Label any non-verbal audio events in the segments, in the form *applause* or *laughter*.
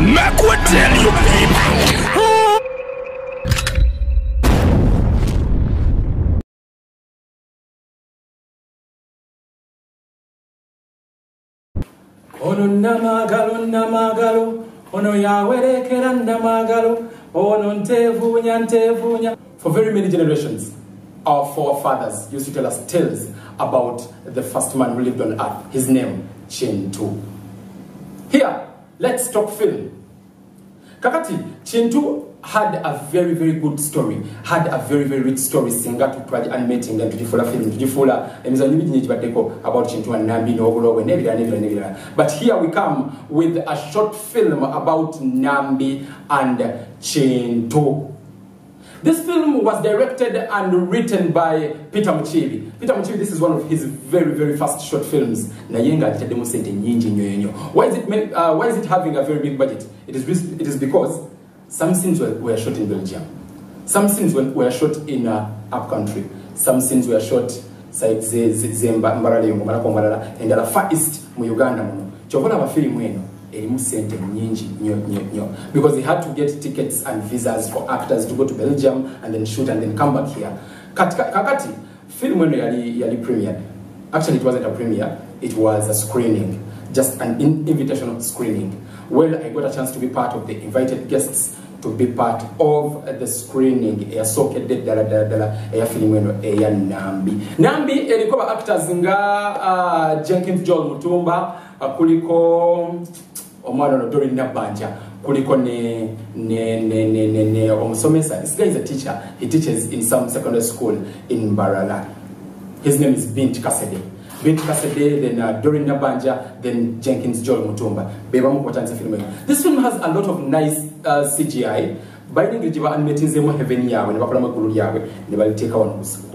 Make we tell you people. ono namagalo namagalo. Ono yawerekera namagalo. Ono ntevuunya ntevuunya for very many generations our forefathers used to tell us tales about the first man who lived on earth. His name Kintu. Here let's talk film kakati Kintu had a very very good story. Had a very very rich story singa tutwali animating and tugifuula film tugifuula emizanyo miginyi gibaddeko about Kintu wanambi n'obulobwe n'ebirala n'ebirala n'ebirala but here we come with a short film about nambi and Kintu This film was directed and written by Peter Muchibi. Peter Muchibi, this is one of his very, very first short films. Why is it uh, why is it having a very big budget? It is it is because some scenes were, were shot in Belgium. Some scenes were, were shot in uh, up country. Some scenes were shot side ze ze, ze mbarale mbalala endala far east mu Uganda muno. Kyova olaba firimu eno erimu sente nyingi nyo nyo nyo. Because he had to get tickets and visas for actors to go to Belgium and then shoot and then come back here. Katika, kakati film eno yali yali premiere. Actually it wasn't a premiere, it was a screening, just an in invitational screening. Well, I got a chance to be part of the invited guests to be part of the screening. Eyasookedde ddala ddala ddala eya filimu eno eya nambi. Nambi eriko actors nga uh, jenkins joel mutumba uh, kuliko omwana ono dorin nabbanja kuliko omusomesa this guy is a teacher he teaches in some secondary school in barala. His name is bint kasede. Bint kasede then uh, dorin nabanja then jenkins joel mutumba. Bebamu kwatandisa filimu eyo this film has a lot of nice uh, cgi balina engeri gye baanimatinzemu heaven yaabwe ne bakolamu eggulu lyabwe ne baliteeka wano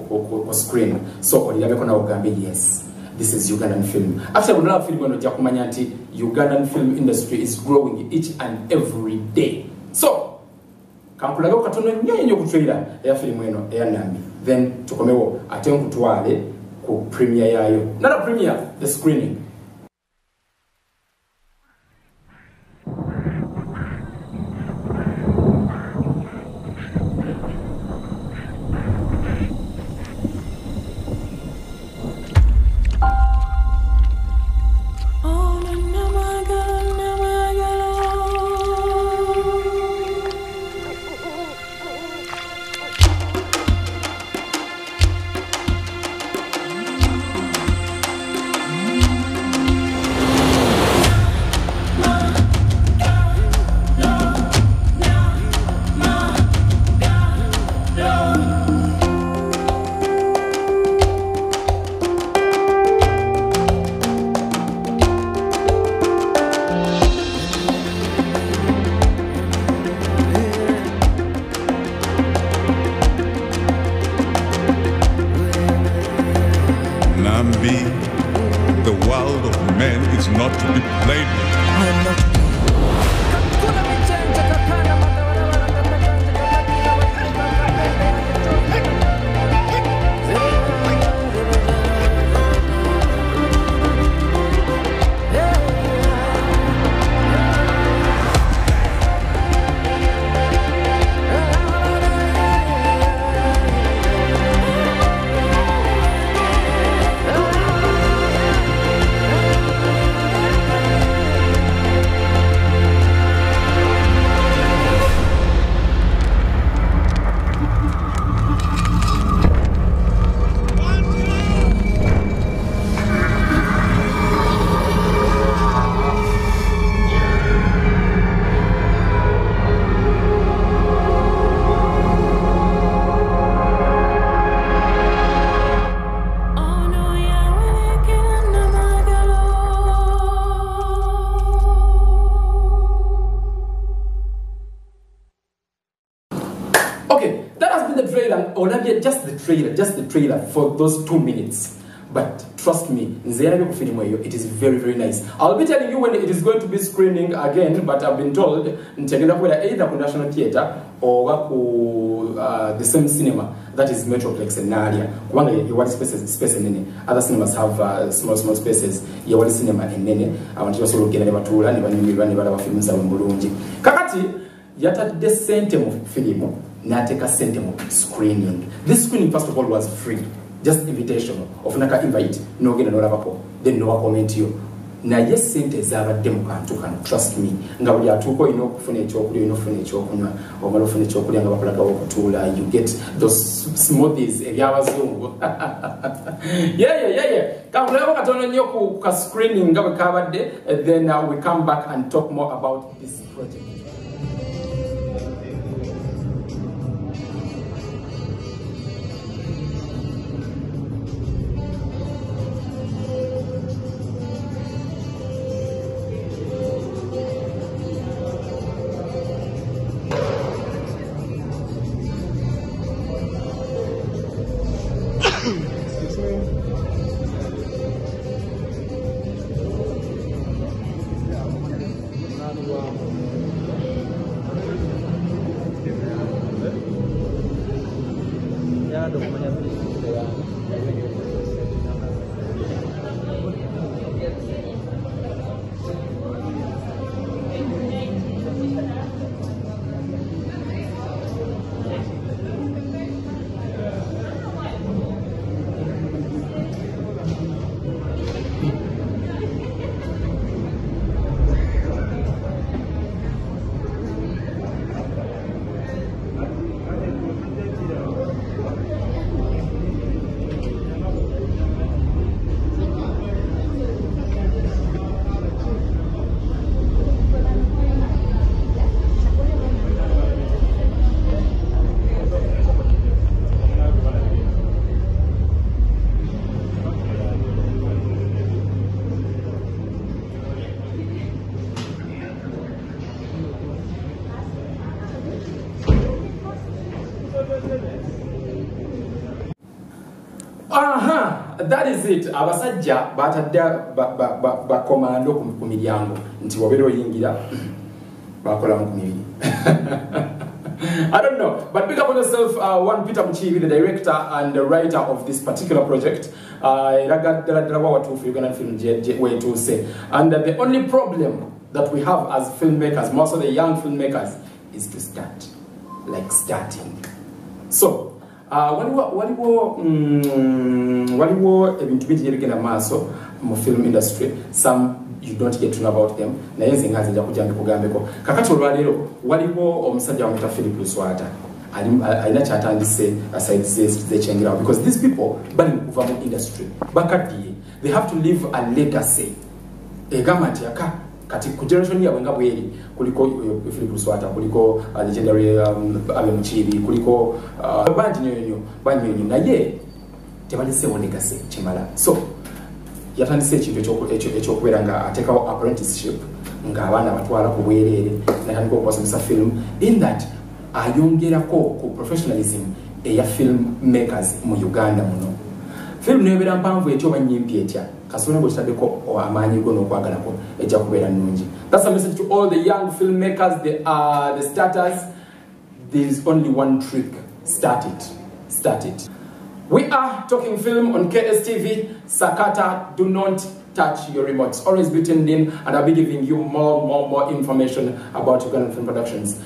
ku screen. So olirabeko nawe ogambe yes this is ugandan film. Actually bwonolaba filimu eno ojja kumanya nti ugandan film industry is growing each and every day. So kankulageko katono nnyo nnyo ku trailer. Eya filimu eno eya nambi. Then tukomewo ate nkutwale ku premier yaayo nala premier the screening Nambi, the world of men is not to be played with. Trailer, or just the trailer, just the trailer for those two minutes. but trust me nze yarabye ku firimu it is very very nice. I'll be telling you when it is going to be screening again but i've been told nti egenda either ku national theatre oba ku uh, the same cinema that is metroplex and enaalya kubanga yewali space nene. other cinemas have uh, small small spaces. Yewali cinema enene abantu basobola okugenda ne batuula ne banyumirwa ne balaba firimu zaabwe bulungi. Kakati yatadde sente mu firimu n'ateeka sente mu screening. This screening first of all was free. Just invitation ofunaka invite. Nogenda nolabako then nowa comment yo. Naye sente ezabadde mu kantu kano trust me. Nga buli atuuka olina okufuna ekyokulya olina okufuna ekyokunywa omala ofuna ekyokulya nga bakulagawo okutuula you get those smoothies ebyabazungu yeye *laughs* yeye kakulabako katono nnyo ku ka screening nga bwe kabadde then uh, we come back and talk more about this project that is it abasajja batadde bakomando ku miryango nti wabeera oyingira bakolamu ku mibiri *laughs* I don't know, but pick up on yourself, uh, one Peter Muchivi, the director and the writer of this particular project. Uh, and the only problem that we have as filmmakers, most of the young filmmakers, is to start, like starting. So, uh, waliwo waliwo mm, waliwo ebintu bingi ebigenda maaso mu film industry. Some you don't get to know about them. Naye nze nga nzija kujja mbikugambeko kakati olwaleero waliwo omusajja wamuyita philip luswata. Alina kyatandise aside zekyengerawo because these people bali mukuva mu industry. Bakaddiye. They have to leave a legacy. Egamba nti aka kati ku generation yabwe nga bweri kuliko philip luswata kuliko uh, legendary um, abe mukiibi kuliko uh, bangi nyonyo bangi nyonyo naye tebaliseewo legacy kimala so yatandise ekintu ekyokubeera nga ateekawo apprenticeship ng'abaana batwala ku bwereere natandika okubasomesa film in that ayongerako ku professionalism eya film makers mu uganda muno film neyobeera mpanvu etya oba nyimpi etya kasobola nga okitaddeko amaanyi go n'okwagalako ejja kubeera nnungi thats a message to all the young filmmakers the, uh, the starters there is only one trick start it start it We are talking film on KSTV. Sakata, do not touch your remotes. Always be tuned in and I'll be giving you more, more, more information about Ugandan film productions.